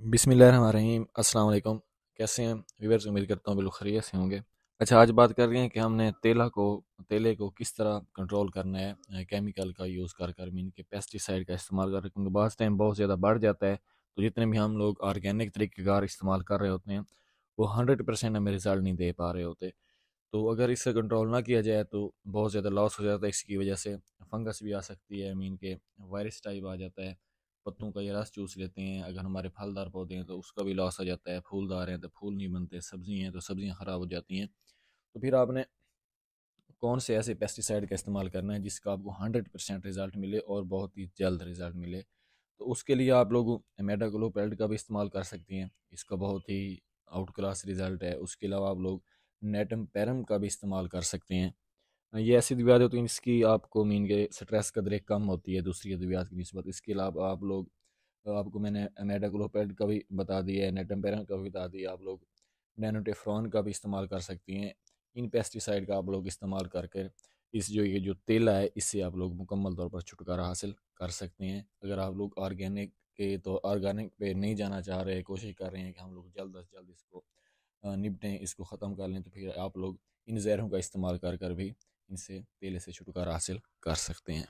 बिसमीम अस्सलाम कैसे हैं? व्यूवर्स उम्मीद करता हूँ बिल्कुल खरीत से होंगे। अच्छा आज बात कर रहे हैं कि हमने तेला को, तेले को किस तरह कंट्रोल करना है केमिकल का यूज़ कर कर मीन के पेस्टिसाइड का इस्तेमाल कर क्योंकि बाद टाइम बहुत ज़्यादा बढ़ जाता है। तो जितने भी हम लोग ऑर्गेनिक तरीक़ेकार इस्तेमाल कर रहे होते हैं, वो हंड्रेड परसेंट हमें रिज़ल्ट नहीं दे पा रहे होते। तो अगर इससे कंट्रोल ना किया जाए तो बहुत ज़्यादा लॉस हो जाता है। इसकी वजह से फंगस भी आ सकती है मीन के वायरस टाइप आ जाता है। पत्तों का ये रस चूस लेते हैं, अगर हमारे फलदार पौधे हैं तो उसका भी लॉस आ जाता है, फूलदार हैं तो फूल नहीं बनते सब्ज़ी हैं तो सब्ज़ियाँ ख़राब हो जाती हैं। तो फिर आपने कौन से ऐसे पेस्टिसाइड का इस्तेमाल करना है जिसका आपको हंड्रेड परसेंट रिज़ल्ट मिले और बहुत ही जल्द रिज़ल्ट मिले? तो उसके लिए आप लोग मेडाग्लोपेल्ड का भी इस्तेमाल कर सकते हैं, इसका बहुत ही आउट क्लास रिज़ल्ट है। उसके अलावा आप लोग नेटम पैरम का भी इस्तेमाल कर सकते हैं। ये ऐसी दवात होती हैं इसकी आपको मीन के स्ट्रेस कदरें कम होती है, दूसरी अद्वियात की नस्बत इसके अलावा आप लोग, आपको मैंने मेडाक्लोपेड का भी बता दिया है नेटम्पेरन का भी बता दिया आप लोग नैनोटेफ्रॉन का भी इस्तेमाल कर सकती हैं। इन पेस्टिसाइड का आप लोग इस्तेमाल करके इस जो, ये जो तेल है, इससे आप लोग मुकम्मल तौर पर छुटकारा हासिल कर सकते हैं। अगर आप लोग ऑर्गेनिक के तो ऑर्गेनिक पे नहीं जाना चाह रहे, कोशिश कर रहे हैं कि हम लोग जल्द अज जल्द इसको निपटें, इसको ख़त्म कर लें तो फिर आप लोग इन जहरों का इस्तेमाल कर कर भी इनसे पहले से छुटकारा हासिल कर सकते हैं।